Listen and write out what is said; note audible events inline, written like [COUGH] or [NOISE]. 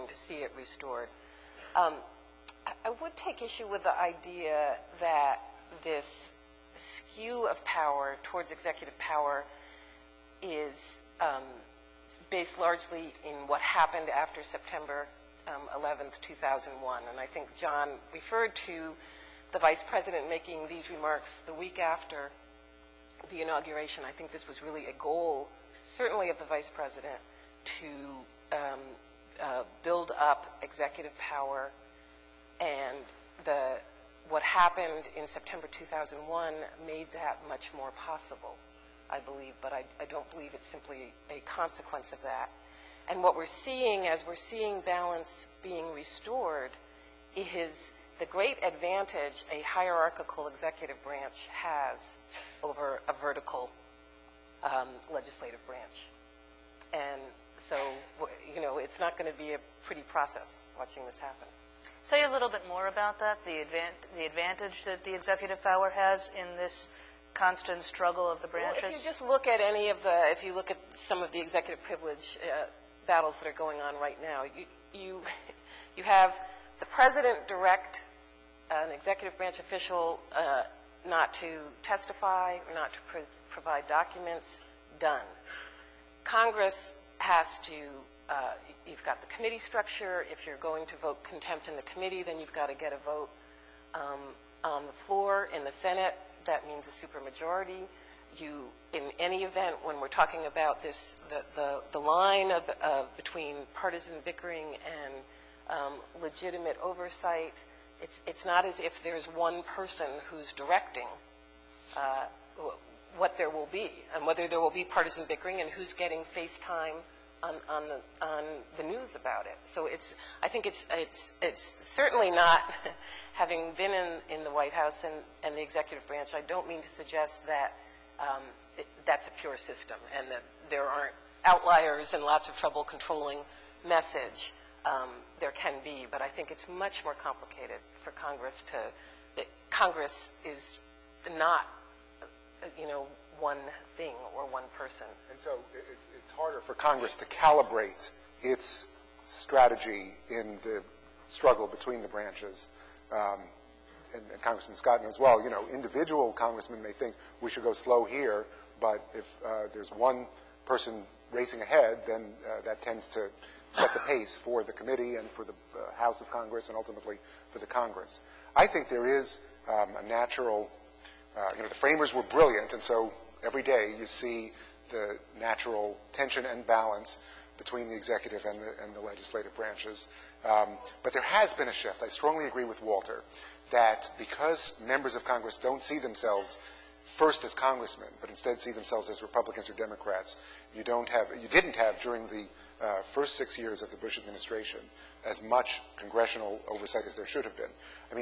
going to see it restored. Um, I- would take issue with the idea that this skew of power towards executive power is um, based largely in what happened after September um, 11th, 2001. And I think John referred to the vice president making these remarks the week after the inauguration. I think this was really a goal, certainly of the vice president, to um, uh, build up executive power. And the, what happened in September 2001 made that much more possible. I believe, but I, I don't believe it's simply a consequence of that. And what we're seeing as we're seeing balance being restored is the great advantage a hierarchical executive branch has over a vertical um, legislative branch. And so, you know, it's not going to be a pretty process watching this happen. Say a little bit more about that, the advan- the advantage that the executive power has in this constant struggle of the Well, branches? If you just look at any of the, if you look at some of the executive privilege uh, battles that are going on right now, you, you, [LAUGHS] you have the president direct an executive branch official uh, not to testify, or not to pro- provide documents, done. Congress has to, uh, you've got the committee structure. If you're going to vote contempt in the committee, then you've got to get a vote um, on the floor in the Senate. That means a supermajority. You, in any event, when we're talking about this, the, the, the line of, between partisan bickering and um, legitimate oversight, it's, it's not as if there's one person who's directing uh, what there will be, and whether there will be partisan bickering, and who's getting face time on, on, the, on the news about it. So it's, I think it's, it's, it's certainly not, [LAUGHS] having been in, in the White House and, and the executive branch, I don't mean to suggest that um, it, that's a pure system, and that there aren't outliers and lots of trouble controlling message. Um, there can be, but I think it's much more complicated for Congress to, that Congress is not, you know, one thing or one person. And so it, it- it's harder for Congress to calibrate its strategy in the struggle between the branches. Um, and, and Congressman Scott knows well, you know, individual congressmen may think we should go slow here, but if uh, there's one person racing ahead, then uh, that tends to set the pace for the committee and for the uh, House of Congress and ultimately for the Congress. I think there is um, a natural uh, you know, the framers were brilliant, and so every day you see the natural tension and balance between the executive and the, and the legislative branches. Um, but there has been a shift. I strongly agree with Walter that because members of Congress don't see themselves first as congressmen, but instead see themselves as Republicans or Democrats, you don't have, you didn't have during the uh, first six years of the Bush administration as much congressional oversight as there should have been. I mean,